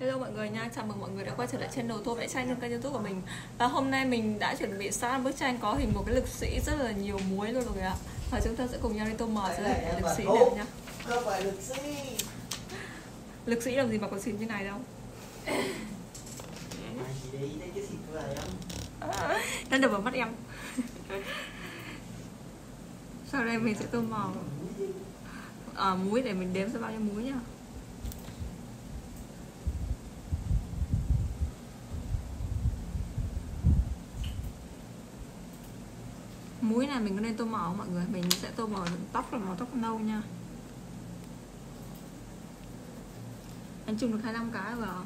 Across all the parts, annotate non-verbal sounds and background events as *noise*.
Hello mọi người nha, chào mừng mọi người đã quay trở lại channel Tô Vẽ Tranh trên kênh youtube của mình. Và hôm nay mình đã chuẩn bị sẵn bức tranh có hình một cái lực sĩ rất là nhiều muối luôn rồi ạ. Và chúng ta sẽ cùng nhau đi tô màu cho lực sĩ đẹp nhá. Không phải lực sĩ. Lực sĩ làm gì mà có xịn như này đâu? *laughs* Nó đập vào mắt em. Sau đây mình sẽ tô màu à, muối để mình đếm xem bao nhiêu muối nhá muối này mình có nên tô màu không mọi người? Mình sẽ tô màu tóc là màu tóc nâu nha. Anh chung được 25 cái vào.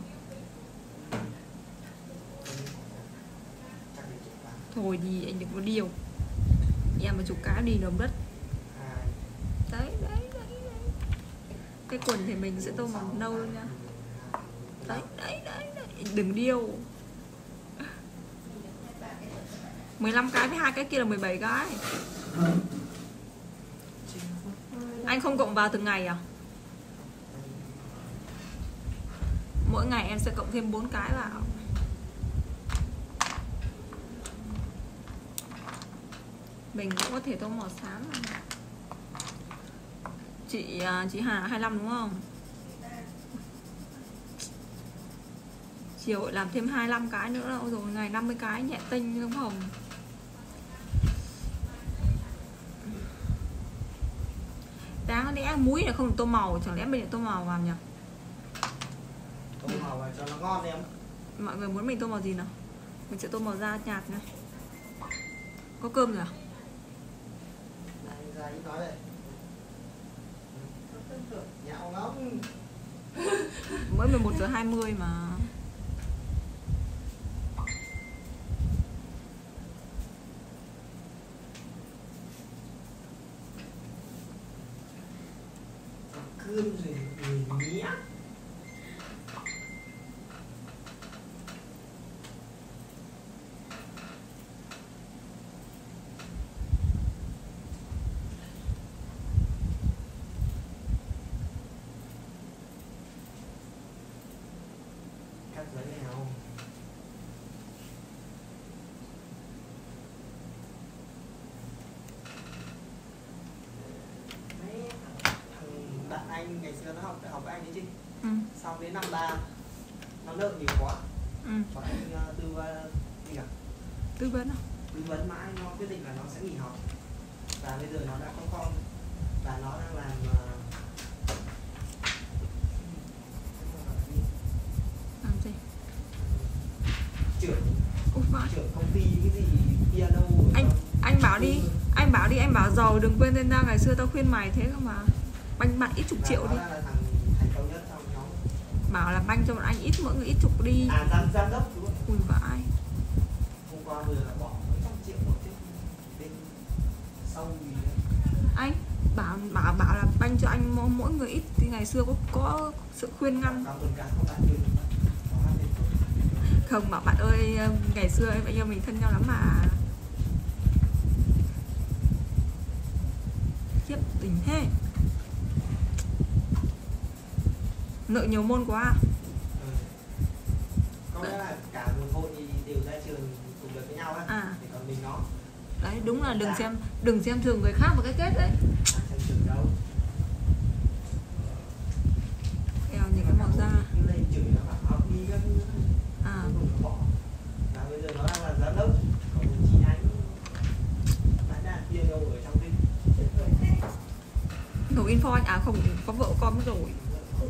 Thôi đi anh đừng có điều em mà chụp cá đi đồng đất đấy đấy đấy, đấy. cái quần thì mình sẽ tô màu nâu luôn nha. Đấy đấy đấy, đấy. đừng điêu. 15 cái với hai cái kia là 17 cái. Anh không cộng vào từng ngày à? Mỗi ngày em sẽ cộng thêm 4 cái vào. Mình cũng có thể tô màu xám chị à, chị Hà 25 đúng không? Chiều làm thêm 25 cái nữa Ôi rồi ngày 50 cái nhẹ tinh, đúng hồng đáng lẽ muối là không được tô màu chẳng lẽ mình lại tô màu vào nhỉ? Tô màu vào cho nó ngon em. Mọi người muốn mình tô màu gì nào? Mình sẽ tô màu da nhạt này có cơm rồi à? Ít nói đây. Mới *laughs* 11 giờ 20 mà Cơm rồi người nhé. Cắt giấy nào? Anh ngày xưa nó học đại học với anh ấy chứ. Ừ. xong đến năm ba nó nợ nhiều quá. Ừ. anh ờ, tư vấn gì cả? Tư vấn à? Tư vấn mãi nó quyết định là nó sẽ nghỉ học. Và bây giờ nó đã có con và nó đang làm ờ, làm gì? Trưởng. Trưởng công ty cái gì ở anh anh bảo đi anh bảo đi anh bảo giàu đừng quên tên ra ngày xưa tao khuyên mày thế cơ mà banh bạn ít chục triệu đi. Bảo là banh cho bọn anh ít mỗi người ít chục đi. À ui vãi. Anh bảo bảo bảo là banh cho anh mỗi, mỗi người ít. Thì ngày xưa có có sự khuyên ngăn. Không bảo bạn ơi ngày xưa em anh em mình thân nhau lắm mà nợ nhiều môn quá à? Ừ. có nghĩa là cả một hội thì đều ra trường cùng được với nhau á À. thì còn mình nó. Đấy đúng là đừng xem đừng xem thường người khác một cái kết đấy. Xem đâu. Nhìn cái màu da. Cứ lên chửi nó bảo học đi các thứ à. Và bây giờ nó đang là giám đốc. Còn nhánh bán đàn piano ở trong kinh nổ info anh. À không có vợ con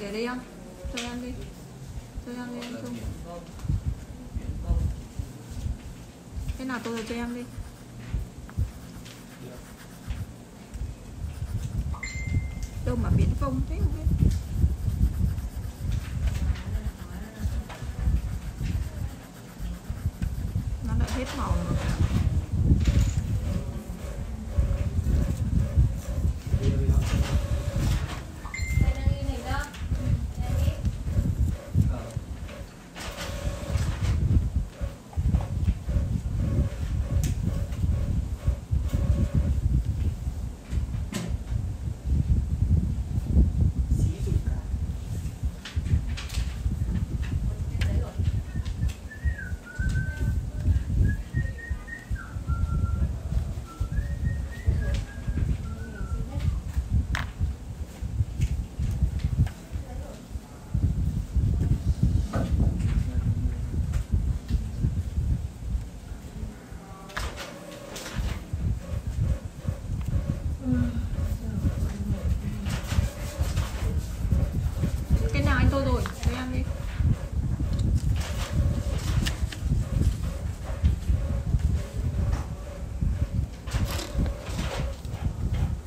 để đi em, cho em đi. Cho em đi em chung. Cái nào tôi cho em đi. Đâu mà biển công thế không biết. Nó đã hết màu rồi.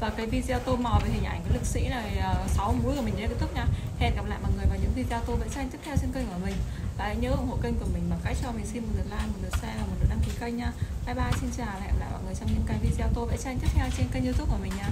Và cái video tô mò về hình ảnh cái lực sĩ này ờ, sáu 6 múi của mình đến kết thúc nha. Hẹn gặp lại mọi người vào những video tô vẽ tranh tiếp theo trên kênh của mình. Và hãy nhớ ủng hộ kênh của mình bằng cách cho mình xin một lượt like, một lượt share và một lượt đăng ký kênh nha. Bye bye, xin chào và hẹn gặp lại mọi người trong những cái video tô vẽ tranh tiếp theo trên kênh youtube của mình nha.